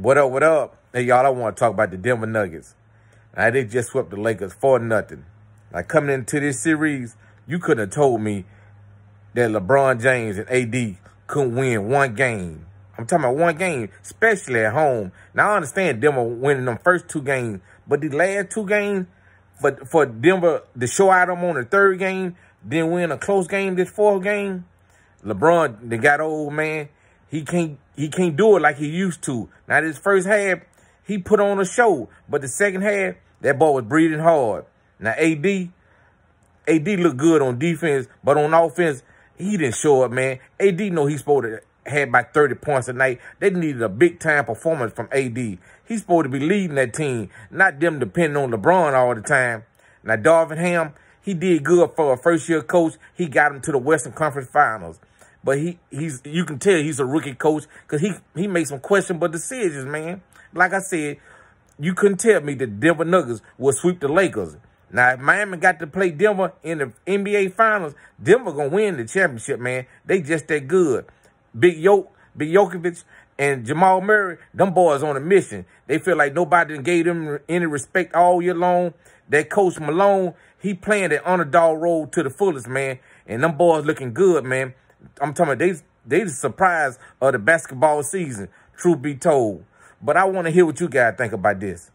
What up, what up? Hey, y'all, I want to talk about the Denver Nuggets. Now, they just swept the Lakers for nothing. Like, coming into this series, you couldn't have told me that LeBron James and AD couldn't win one game. I'm talking about one game, especially at home. Now, I understand Denver winning them first two games, but the last two games, for, for Denver to show out them on the third game, then win a close game this fourth game, LeBron, they got old, man. He can't he can't do it like he used to. Now this first half, he put on a show, but the second half, that ball was breathing hard. Now AD, AD looked good on defense, but on offense, he didn't show up, man. AD know he's supposed to have about 30 points a night. They needed a big time performance from AD. He's supposed to be leading that team, not them depending on LeBron all the time. Now Darvin Ham, he did good for a first year coach. He got him to the Western Conference Finals. But he he's you can tell he's a rookie coach because he he makes some questionable decisions, man. Like I said, you couldn't tell me that Denver Nuggets will sweep the Lakers. Now, if Miami got to play Denver in the NBA Finals, Denver gonna win the championship, man. They just that good. Big Yoke, Big Jokovic, and Jamal Murray, them boys on a mission. They feel like nobody gave them any respect all year long. That coach Malone, he playing that underdog role to the fullest, man. And them boys looking good, man. I'm talking about they they the surprise of the basketball season, truth be told. But I want to hear what you guys think about this.